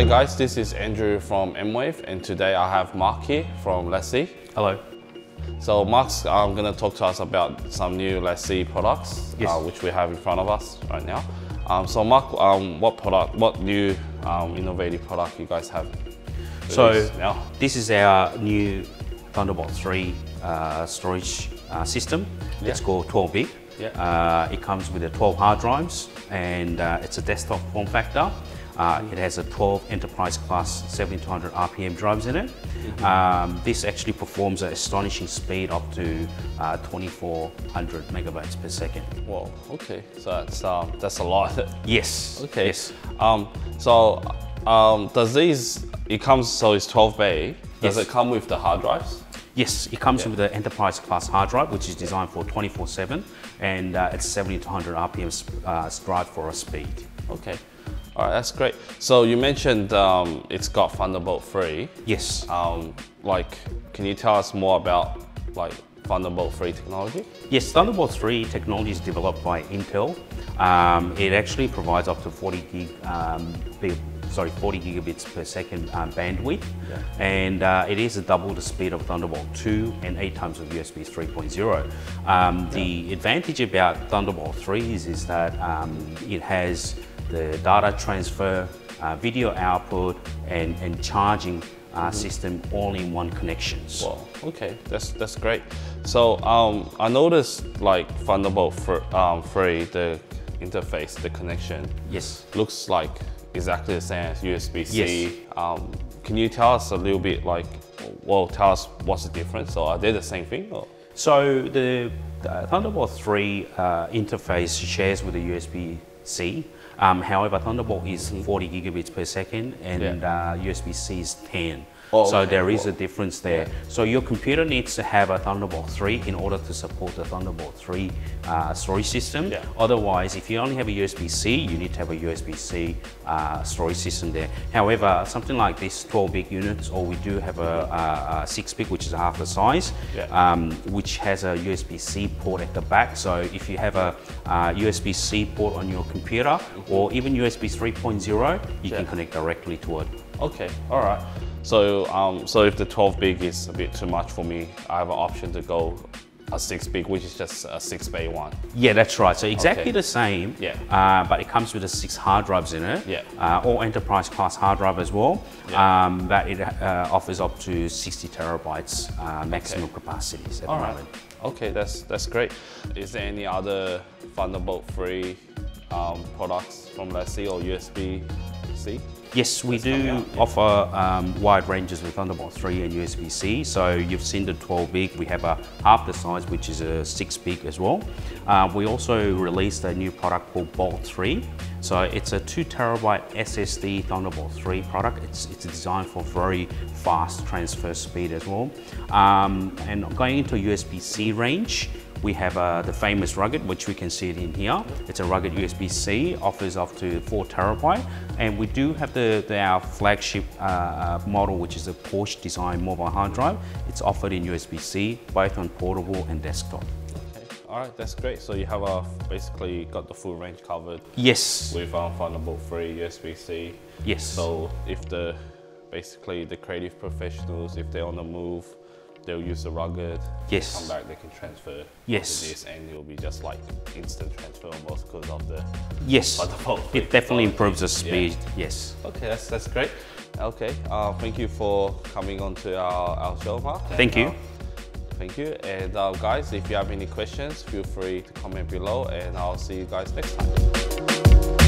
Hi guys, this is Andrew from M-Wave and today I have Mark here from LaCie. Hello. So Mark's um, going to talk to us about some new LaCie products Yes. uh, which we have in front of us right now. Um, so Mark, um, what product, what new um, innovative product you guys have? So now? this is our new Thunderbolt 3 uh, storage uh, system. It's Yeah. called 12 big. Yeah. Uh, it comes with a 12 hard drives and uh, it's a desktop form factor. Uh, it has a 12 enterprise class 7200 RPM drives in it. Mm-hmm. Um, this actually performs an astonishing speed up to uh, 2400 megabytes per second. Whoa, okay, so that's, um, that's a lot. Yes. Okay. Yes. Um, so, um, does these, it comes, so it's 12 bay. Does Yes. it come with the hard drives? Yes, it comes Yeah. with an enterprise class hard drive, which is designed for 24/7, and uh, it's 7200 RPM uh, drive for a speed. Okay. All right, that's great. So you mentioned um, it's got Thunderbolt 3. Yes. Um, like, can you tell us more about like Thunderbolt 3 technology? Yes, Thunderbolt 3 technology is developed by Intel. Um, it actually provides up to 40 gig, um, big, sorry, 40 gigabits per second um, bandwidth, Yeah. and uh, it is a double the speed of Thunderbolt 2 and eight times of USB 3.0. Um, The advantage about Thunderbolt 3 is, is that um, it has the data transfer, uh, video output, and, and charging uh, system all in one connection. Well, okay, that's that's great. So um, I noticed like Thunderbolt fr- um, 3, the interface, the connection, Yes. looks like exactly the same as USB-C. Yes. Um, can you tell us a little bit like, well, tell us what's the difference? Or are they the same thing? Or? So the uh, Thunderbolt 3 uh, interface shares with the USB-C. Um, however, Thunderbolt is 40 gigabits per second and. Yeah. uh, USB-C is 10. Oh, so there is a difference there. So your computer needs to have a Thunderbolt 3 in order to support the Thunderbolt 3 uh, storage system. Yeah. Otherwise, if you only have a USB-C, you need to have a USB-C uh, storage system there. However, something like this 12 big units, or we do have a, a, a 6 big, which is half the size, Yeah. um, which has a USB-C port at the back. So if you have a uh, USB-C port on your computer, or even USB 3.0, you Yeah. can connect directly to it. Okay, all right. So, um, so if the 12 big is a bit too much for me, I have an option to go a 6 big, which is just a 6 bay one. Yeah, that's right. So exactly Okay. the same. Yeah. Uh, but it comes with the six hard drives in it. Yeah. Uh, all enterprise class hard drive as well. Yeah. Um, but it uh, offers up to 60 terabytes uh, maximum capacities at All the right. moment. Okay, that's that's great. Is there any other Thunderbolt 3 um, products from LaCie or USB-C? Yes, we do offer um, wide ranges with Thunderbolt 3 and USB-C. So you've seen the 12 big. We have a half the size, which is a 6 big as well. Uh, we also released a new product called Bolt 3. So it's a 2 terabyte SSD Thunderbolt 3 product. It's, it's designed for very fast transfer speed as well. Um, and going into USB-C range, we have uh, the famous Rugged, which we can see it in here. It's a Rugged USB-C, offers up to four terabyte. And we do have the, the our flagship uh, uh, model, which is a Porsche design mobile hard drive. It's offered in USB-C, both on portable and desktop. Okay, all right, that's great. So you have a, basically got the full range covered Yes, with um, Thunderbolt 3, USB-C. yes. So if the, basically the creative professionals, if they're on the move, they'll use the rugged. Yes. Come back, they can transfer Yes. to this and it'll be just like instant transfer almost because of the yes, Thunderbolt 3 it definitely improves the Yeah. speed. Yes. Okay, that's, that's great. Okay, uh, thank you for coming on to our, our show, Mark. Thank you. Uh, thank you. And uh, guys, if you have any questions, feel free to comment below and I'll see you guys next time.